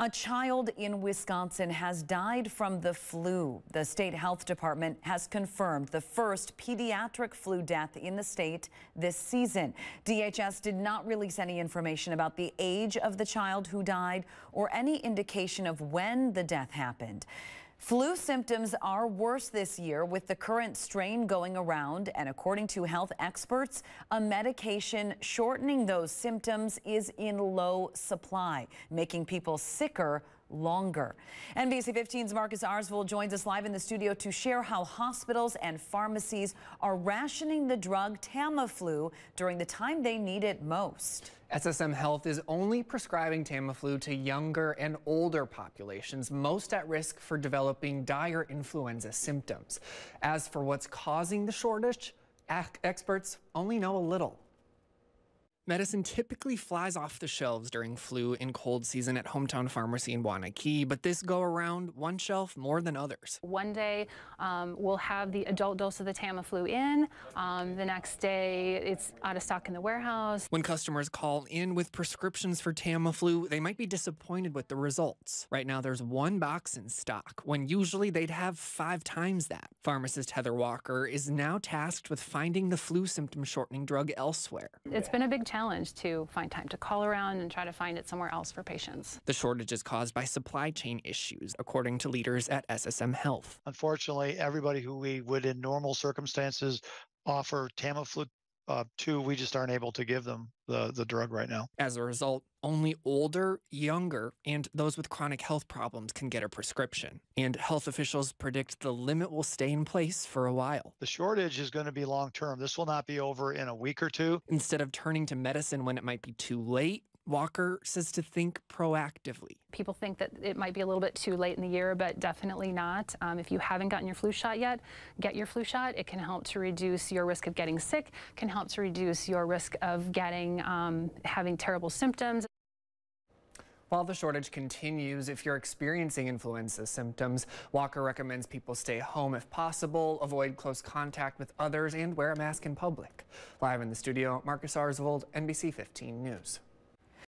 A child in Wisconsin has died from the flu. The state health department has confirmed the first pediatric flu death in the state this season. DHS did not release any information about the age of the child who died or any indication of when the death happened. Flu symptoms are worse this year with the current strain going around, and according to health experts, a medication shortening those symptoms is in low supply, making people sicker longer. NBC 15's Marcus Aarsvold joins us live in the studio to share how hospitals and pharmacies are rationing the drug Tamiflu during the time they need it most. SSM Health is only prescribing Tamiflu to younger and older populations, most at risk for developing dire influenza symptoms. As for what's causing the shortage, experts only know a little. Medicine typically flies off the shelves during flu and cold season at Hometown Pharmacy in Waunakee, but this go around, one shelf more than others. One day um, we'll have the adult dose of the Tamiflu in. Um, the next day it's out of stock in the warehouse. When customers call in with prescriptions for Tamiflu, they might be disappointed with the results. Right now there's one box in stock, when usually they'd have five times that. Pharmacist Heather Walker is now tasked with finding the flu symptom shortening drug elsewhere. It's been a big challenge to find time to call around and try to find it somewhere else for patients. The shortage is caused by supply chain issues, according to leaders at SSM Health. Unfortunately, everybody who we would in normal circumstances offer Tamiflu uh, two, we just aren't able to give them the, the drug right now. As a result, only older, younger, and those with chronic health problems can get a prescription. And health officials predict the limit will stay in place for a while. The shortage is going to be long term. This will not be over in a week or two. Instead of turning to medicine when it might be too late, Walker says to think proactively. People think that it might be a little bit too late in the year, but definitely not. Um, if you haven't gotten your flu shot yet, get your flu shot. It can help to reduce your risk of getting sick, can help to reduce your risk of getting um, having terrible symptoms. While the shortage continues, if you're experiencing influenza symptoms, Walker recommends people stay home if possible, avoid close contact with others, and wear a mask in public. Live in the studio, Marcus Aarsvold, NBC 15 News.